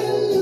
will